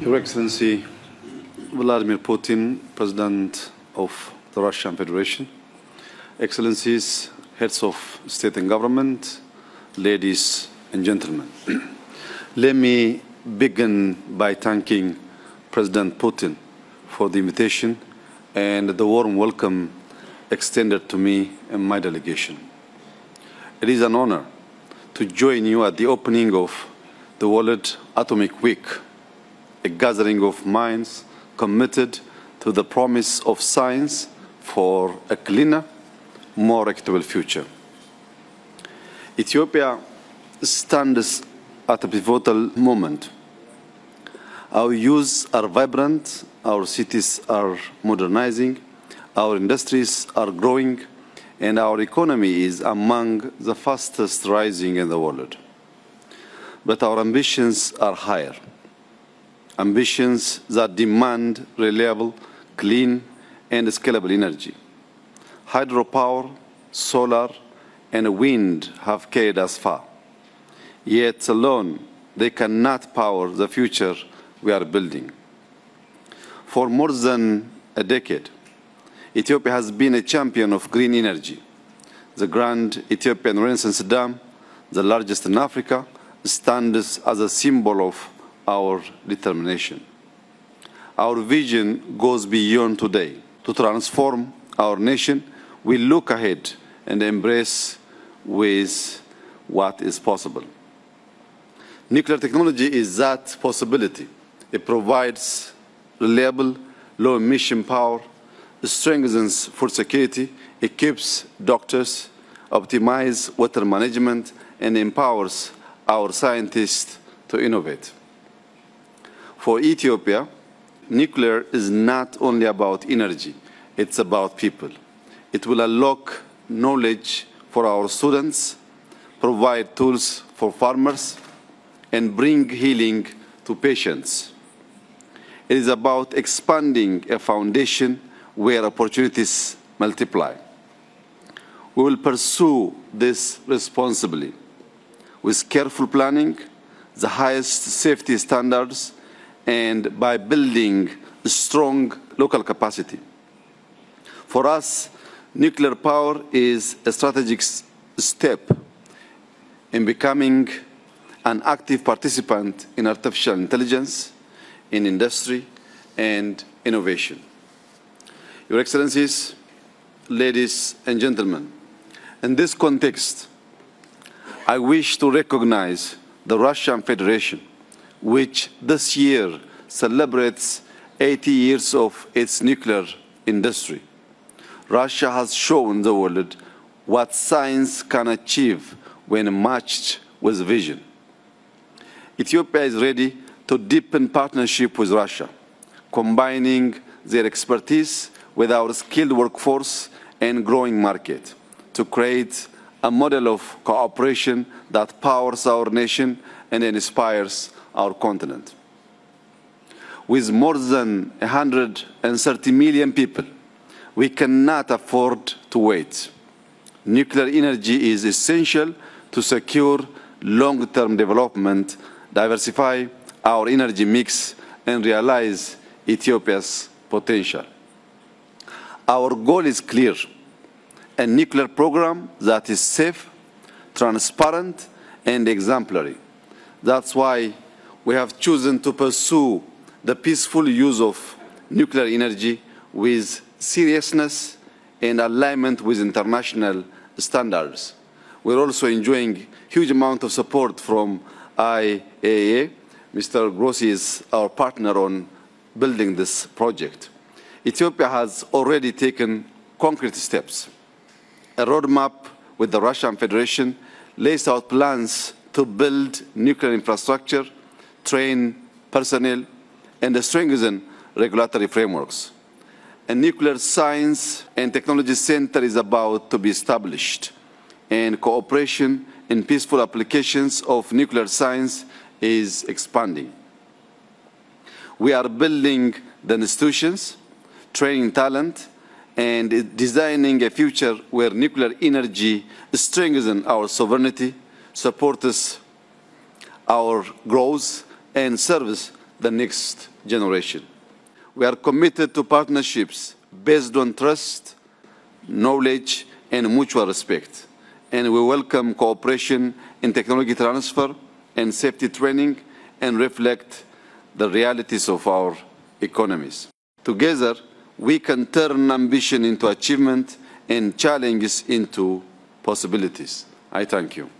Your Excellency Vladimir Putin, President of the Russian Federation, Excellencies, Heads of State and Government, ladies and gentlemen. Let me begin by thanking President Putin for the invitation and the warm welcome extended to me and my delegation. It is an honor to join you at the opening of the World Atomic Week a gathering of minds committed to the promise of science for a cleaner, more equitable future. Ethiopia stands at a pivotal moment. Our youths are vibrant, our cities are modernizing, our industries are growing, and our economy is among the fastest rising in the world. But our ambitions are higher ambitions that demand reliable, clean, and scalable energy. Hydropower, solar, and wind have carried us far. Yet alone, they cannot power the future we are building. For more than a decade, Ethiopia has been a champion of green energy. The Grand Ethiopian Renaissance Dam, the largest in Africa, stands as a symbol of our determination. Our vision goes beyond today. To transform our nation, we look ahead and embrace with what is possible. Nuclear technology is that possibility. It provides reliable, low emission power, strengthens food security, equips doctors, optimizes water management, and empowers our scientists to innovate. For Ethiopia, nuclear is not only about energy, it's about people. It will unlock knowledge for our students, provide tools for farmers, and bring healing to patients. It is about expanding a foundation where opportunities multiply. We will pursue this responsibly with careful planning, the highest safety standards, and by building strong local capacity. For us, nuclear power is a strategic step in becoming an active participant in artificial intelligence, in industry, and innovation. Your Excellencies, ladies and gentlemen, in this context, I wish to recognize the Russian Federation which this year celebrates 80 years of its nuclear industry. Russia has shown the world what science can achieve when matched with vision. Ethiopia is ready to deepen partnership with Russia, combining their expertise with our skilled workforce and growing market to create a model of cooperation that powers our nation and inspires our continent. With more than 130 million people, we cannot afford to wait. Nuclear energy is essential to secure long-term development, diversify our energy mix, and realize Ethiopia's potential. Our goal is clear, a nuclear program that is safe, transparent, and exemplary. That's why we have chosen to pursue the peaceful use of nuclear energy with seriousness and alignment with international standards. We're also enjoying huge amount of support from IAEA. Mr. Grossi is our partner on building this project. Ethiopia has already taken concrete steps. A roadmap with the Russian Federation lays out plans to build nuclear infrastructure train personnel, and strengthen regulatory frameworks. A nuclear science and technology center is about to be established, and cooperation in peaceful applications of nuclear science is expanding. We are building the institutions, training talent, and designing a future where nuclear energy strengthens our sovereignty, supports our growth, and serves the next generation. We are committed to partnerships based on trust, knowledge, and mutual respect. And we welcome cooperation in technology transfer and safety training and reflect the realities of our economies. Together, we can turn ambition into achievement and challenges into possibilities. I thank you.